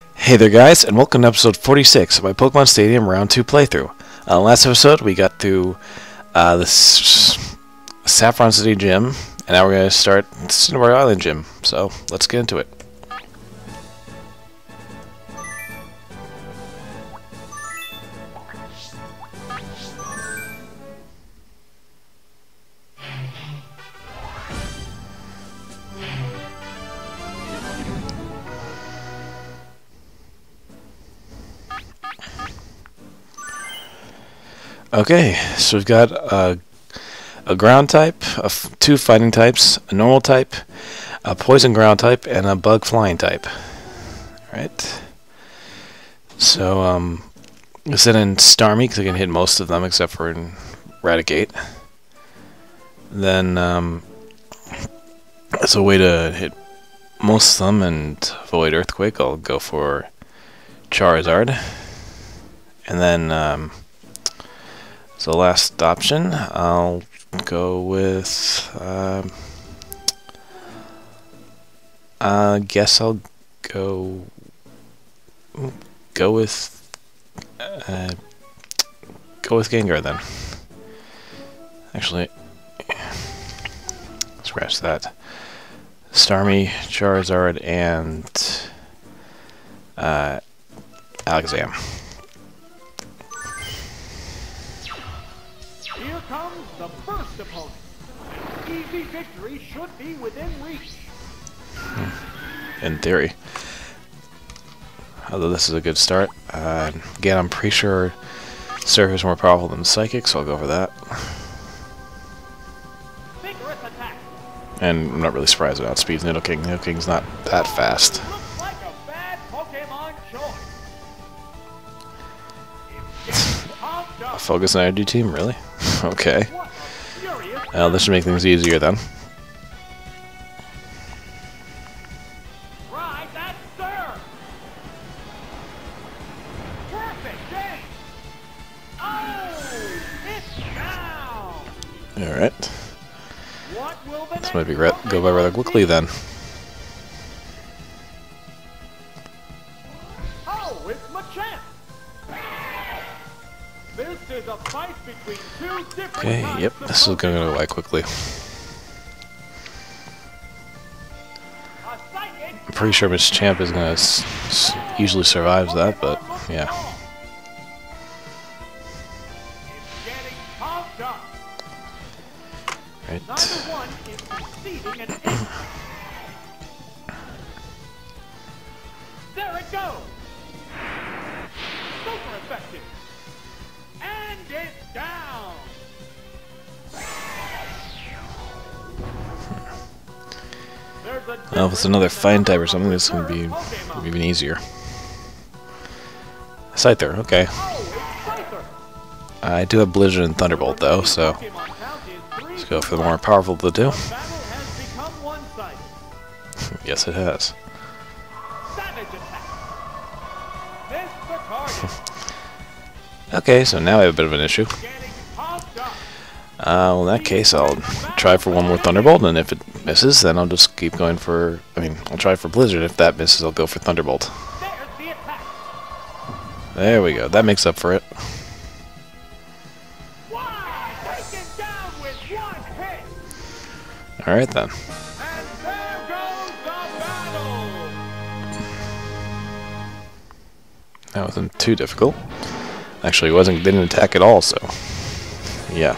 Hey there guys, and welcome to episode 46 of my Pokemon Stadium Round 2 playthrough. Uh, last episode we got through uh, the Saffron City Gym, and now we're going to start Cinnabar Island Gym, so let's get into it. Okay, so we've got a, a ground type, a two fighting types, a normal type, a poison ground type, and a bug flying type. Alright. So, um, I set in Starmie because I can hit most of them except for in Raticate. Then, um, as a way to hit most of them and avoid Earthquake, I'll go for Charizard. And then, um, so last option, I'll go with. Um, I guess I'll go go with uh, go with Gengar then. Actually, scratch that. Starmie, Charizard, and uh. The first opponent. Easy victory should be within reach. in theory. Although this is a good start. Uh, again, I'm pretty sure Surf is more powerful than Psychic, so I'll go for that. And I'm not really surprised about Speed's Nidoking. Nidoking's not that fast. Looks like a bad Pokemon choice. It's getting pumped A up. Focus Energy team, really? okay. Well, this should make things easier then. Right, that's Surf. Perfect game. Oh, it's down. Alright. The This might be go by rather quickly then. This is going to go by quickly. I'm pretty sure Machamp is going to usually survives that, but yeah. Right. There it goes. Well, if it's another fine type or something, this would be reserve Pokemon. even easier. Scyther, okay. I do have Blizzard and Thunderbolt though, so let's go for the more powerful of the two. Yes, it has. Okay, so now I have a bit of an issue. Uh, well, in that case, I'll try for one more Thunderbolt, and if it misses, then I'll just keep going for... I mean, I'll try for Blizzard. If that misses, I'll go for Thunderbolt. There we go. That makes up for it. Alright then. That wasn't too difficult. Actually, it wasn't didn't attack at all, so yeah.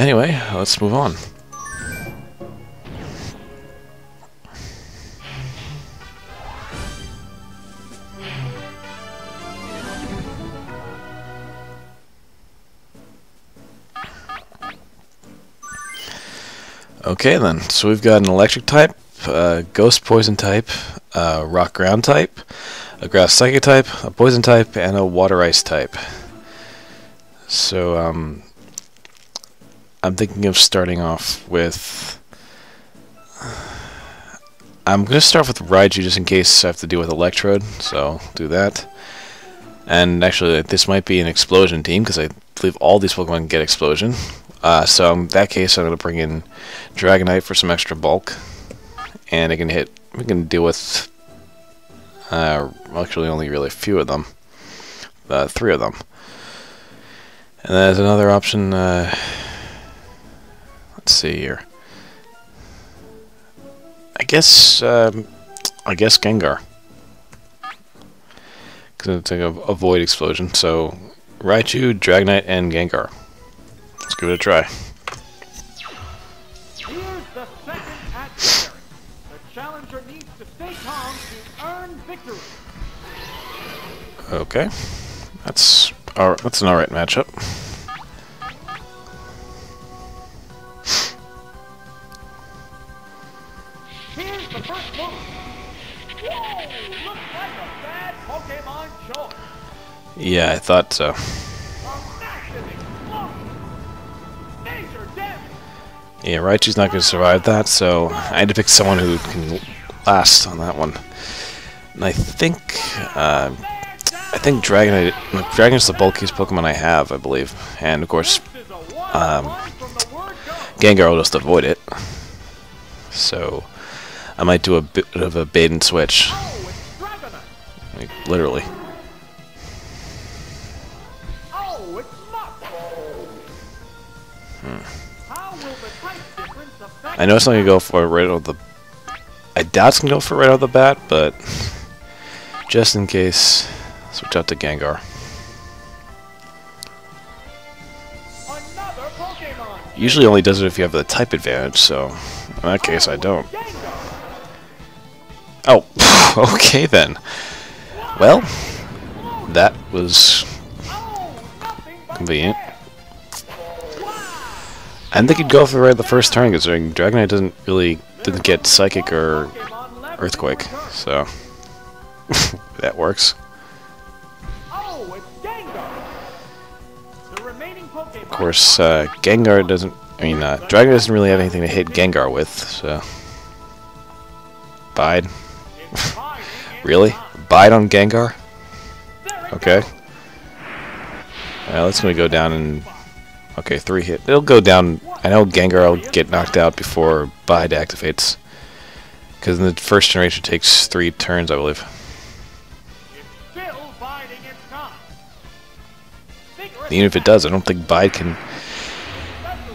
Anyway, let's move on. Okay then, so we've got an electric type, ghost poison type, rock ground type, a grass psychic type, a poison type, and a water ice type. So um, I'm thinking of starting off with. I'm gonna start with Raichu just in case I have to deal with Electrode, so do that. And actually, this might be an explosion team because I believe all these Pokemon get explosion. Uh, so in that case, I'm gonna bring in Dragonite for some extra bulk, and I can hit. We can deal with Uh, actually, only really a few of them. Uh, three of them. And there's another option. Uh, let's see here. I guess. Um, I guess Gengar. Because it's like a, a void explosion. So Raichu, Dragonite, and Gengar. Let's give it a try. Here's the second adversary. The challenger needs to stay calm to earn victory. Okay, that's all. That's an all right matchup. Yeah, I thought so. Yeah, Raichu's not going to survive that, so I had to pick someone who can last on that one. And I think, uh, I think Dragonite, Dragonite's the bulkiest Pokemon I have, I believe. And of course, Um. Gengar will just avoid it. So, I might do a bit of a bait and switch. Like, literally. How will the type difference affect I know it's not going to go for it right out of the... I doubt it's going to go for it right out of the bat, but just in case, switch out to Gengar. Usually only does it if you have the type advantage, so in that case I don't. Oh, okay then. Well, that was Oh, convenient. Didn't think he'd go for it right the first turn, considering Dragonite doesn't really didn't get Psychic or Earthquake, so that works. Of course, uh, Gengar doesn't. I mean, uh, Dragon doesn't really have anything to hit Gengar with, so bide. Really, bide on Gengar? Okay. goes. Well, it's gonna go down in. Okay, three hit. It'll go down. I know Gengar will get knocked out before Bide activates. Because in the first generation takes three turns, I believe. Even if it does, I don't think Bide can.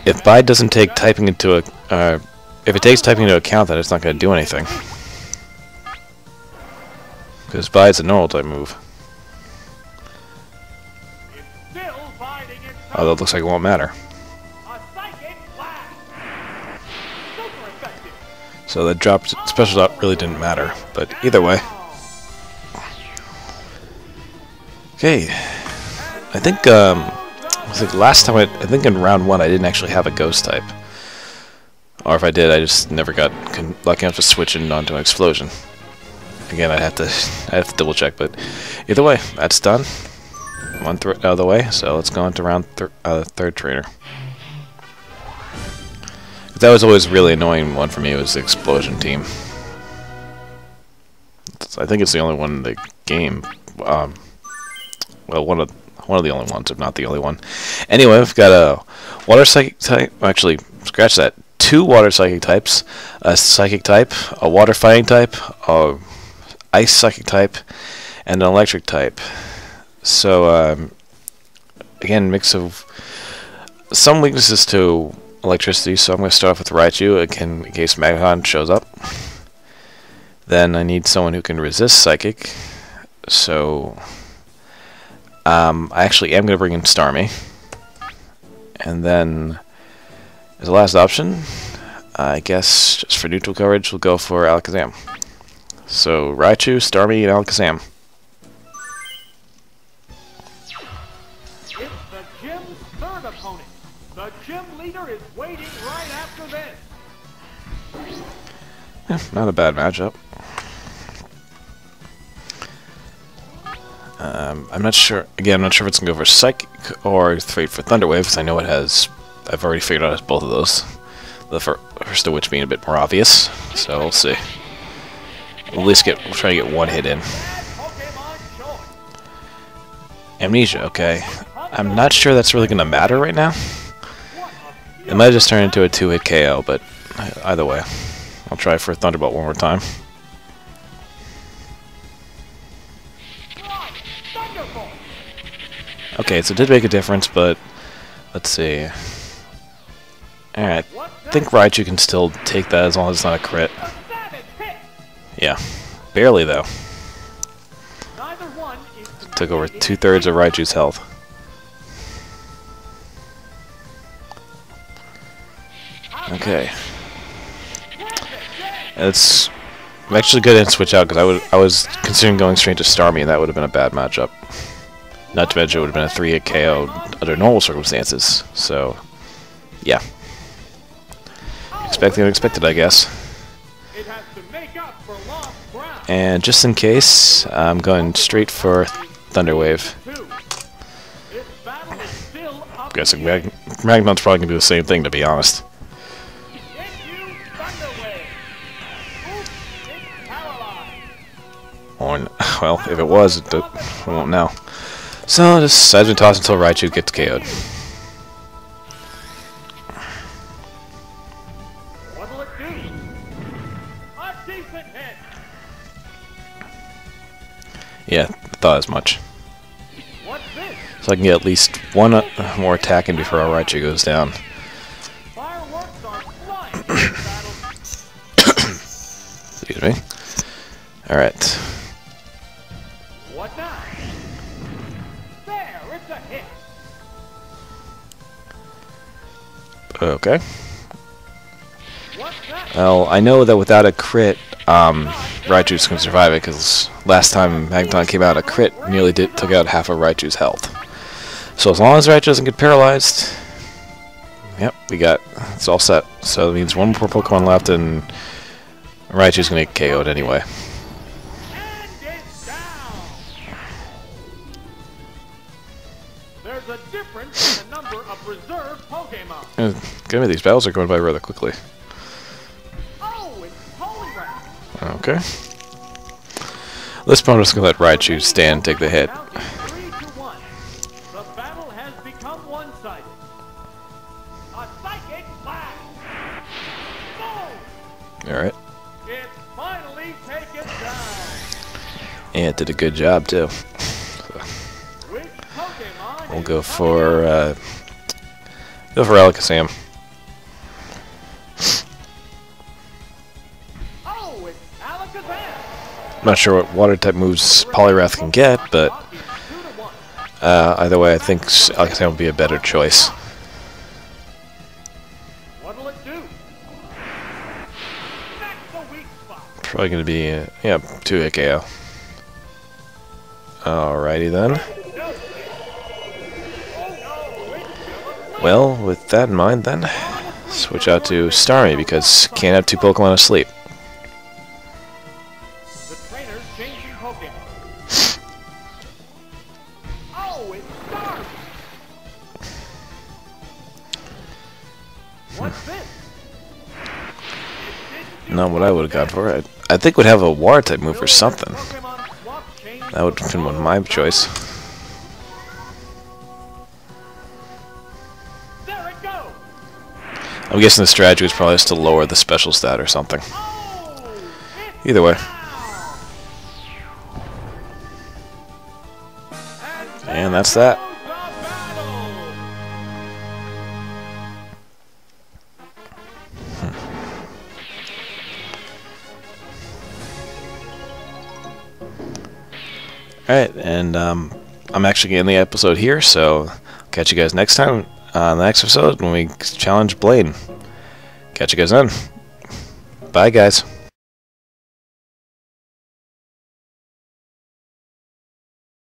If Bide doesn't take typing into a. Uh, if it takes typing into account, then it's not going to do anything. Because Bide's a normal type move. Although it looks like it won't matter. So that drop special drop really didn't matter. But either way. Okay. I think um I think last time I, I think in round one I didn't actually have a ghost type. Or if I did, I just never got lucky enough to switch it onto an explosion. Again, I have to I have to double check, but either way, that's done. One out of the way, so let's go on to round thir- uh, third trainer. That was always really annoying one for me. Was the explosion team. I think it's the only one in the game. Um, well, one of one of the only ones, if not the only one. Anyway, we've got a water psychic type. Actually, scratch that. Two water psychic types, a psychic type, a water fighting type, a ice psychic type, and an electric type. So um, again, mix of some weaknesses to electricity. So I'm going to start off with Raichu again in case Magneton shows up. Then I need someone who can resist psychic. So um, I actually am going to bring in Starmie. And then, as a last option, I guess just for neutral coverage, we'll go for Alakazam. So Raichu, Starmie, and Alakazam. Leader is waiting right after this. Yeah, not a bad matchup. Um, I'm not sure. Again, I'm not sure if it's gonna go for Psychic or Fate for Thunder Wave, because I know it has. I've already figured out both of those. The fir- first of which being a bit more obvious. So we'll see. We'll at least get. We'll try to get one hit in. Amnesia. Okay. I'm not sure that's really gonna matter right now. It might have just turn into a two-hit KO, but either way, I'll try for a Thunderbolt one more time. Okay, so it did make a difference, but let's see. Alright, I think? Raichu can still take that as long as it's not a crit. Yeah, barely though. Took over two thirds of Raichu's health. Okay, it's I'm actually good to switch out because I would I was considering going straight to Starmie and that would have been a bad matchup. Not to mention it would have been a three hit KO under normal circumstances. So, yeah, expect the unexpected, I guess. To. And just in case, I'm going straight for Thunder Wave. Two. This battle is still up guessing in. Mag Magneton's probably gonna do the same thing, to be honest. Or, well, if it was, it, we won't know. So, just and toss until Raichu gets KO'd. What'll it do? A decent hit. Yeah, thought as much. So I can get at least one uh, more attack in before our Raichu goes down. Fireworks are flying in this battle. Excuse me. Alright. Okay. Well, I know that without a crit, um, Raichu's can survive it, because last time Magneton came out, a crit nearly did took out half of Raichu's health. So as long as Raichu doesn't get paralyzed, yep, we got, it's all set. So that means one more Pokemon left, and Raichu's gonna get KO'd anyway. There's a difference in the number of reserve Pokemon. Uh, Give me these battles are going by rather quickly. Oh. Okay. This point, I'm just gonna let Raichu stand, take the hit. Three to one. The battle has become one-sided. A psychic blast. Boom! Alright. It's finally taken down. And it did a good job, too. We'll go for, uh, go for Alakazam. I'm not sure what water type moves Poliwrath can get, but uh, either way, I think Alakazam would be a better choice. Probably going to be, uh, yeah, 2 hit KO. Alrighty then. No. Oh no, it's Well, with that in mind then, switch out to Starmie because can't have two Pokemon asleep. The changing Pokemon. Oh, it's Starmie. Hmm. What's this? Didn't what I would have gone for. I, I think would have a water type move or something. their Pokemon swap change That would have been one my choice. I'm guessing the strategy was probably just to lower the special stat or something. Either way. And that's that. battle. Alright, and um, I'm actually getting the episode here, so catch you guys next time on the next episode when we challenge Blaine. Catch you guys then. Bye, guys.